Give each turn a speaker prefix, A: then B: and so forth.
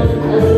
A: was a